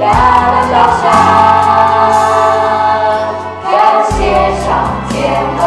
啦啦啦啦，感谢上天。